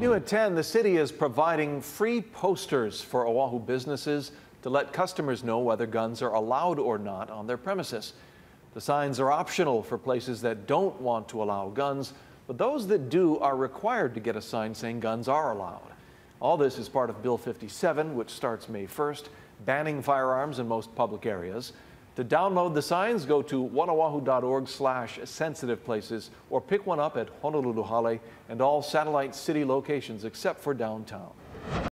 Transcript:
New at 10, the city is providing free posters for Oahu businesses to let customers know whether guns are allowed or not on their premises. The signs are optional for places that don't want to allow guns, but those that do are required to get a sign saying guns are allowed. All this is part of Bill 57, which starts May 1st, banning firearms in most public areas. To download the signs, go to oneoahu.org slash sensitive places or pick one up at Honolulu Hale and all satellite city locations except for downtown.